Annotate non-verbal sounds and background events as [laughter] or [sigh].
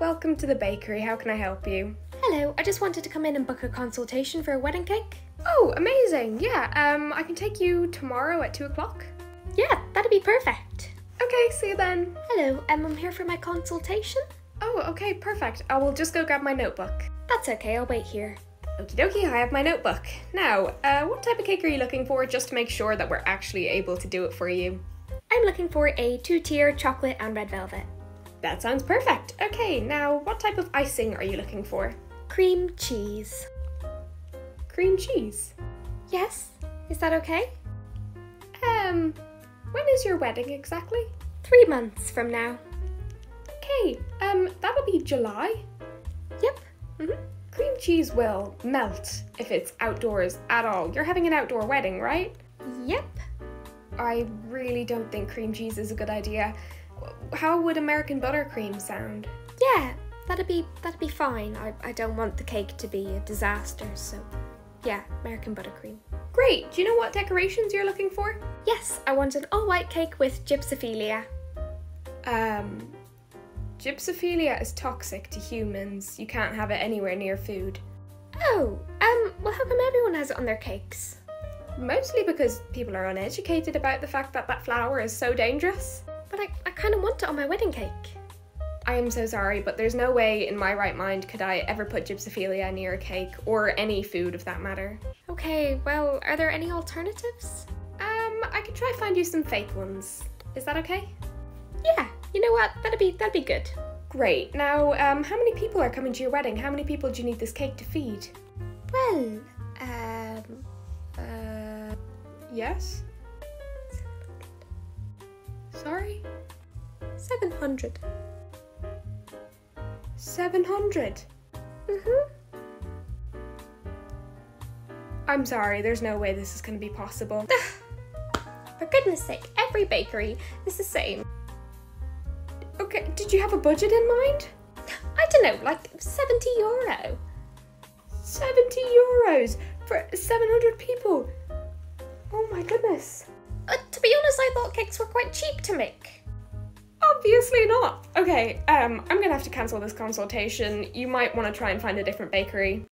welcome to the bakery. How can I help you? Hello, I just wanted to come in and book a consultation for a wedding cake. Oh, amazing. Yeah, um, I can take you tomorrow at 2 o'clock. Yeah, that'd be perfect. Okay, see you then. Hello, um, I'm here for my consultation. Oh, okay, perfect. I will just go grab my notebook. That's okay, I'll wait here. Okie dokie, I have my notebook. Now, uh, what type of cake are you looking for just to make sure that we're actually able to do it for you? I'm looking for a two tier chocolate and red velvet. That sounds perfect. Okay, now what type of icing are you looking for? Cream cheese. Cream cheese. Yes? Is that okay? Um, when is your wedding exactly? Three months from now. Okay, um, that'll be July. Yep. Mm-hmm. Cream cheese will melt if it's outdoors at all. You're having an outdoor wedding, right? Yep. I really don't think cream cheese is a good idea. How would American buttercream sound? Yeah, that'd be that'd be fine. I, I don't want the cake to be a disaster, so yeah, American buttercream. Great. Do you know what decorations you're looking for? Yes, I want an all-white cake with gypsophilia. Um, gypsophilia is toxic to humans. You can't have it anywhere near food. Oh, um, well, how come everyone has it on their cakes? Mostly because people are uneducated about the fact that that flower is so dangerous. But I, I kind of want it on my wedding cake. I am so sorry, but there's no way in my right mind could I ever put gypsophilia near a cake, or any food of that matter. Okay, well, are there any alternatives? Um, I could try find you some fake ones. Is that okay? Yeah, you know what? That'd be that'd be good. Great. Now, um, how many people are coming to your wedding? How many people do you need this cake to feed? Well, um, uh, Yes. Sorry. seven hundred. 700. Mhm. I'm sorry, there's no way this is going to be possible. [sighs] For goodness sake, every bakery is the same. okay, did you have a budget in mind? [sighs] I don't know, like seventy euro. 70 euros for 700 people. Oh my goodness. To be honest, I thought cakes were quite cheap to make. Obviously not. Okay, um, I'm gonna have to cancel this consultation. You might want to try and find a different bakery.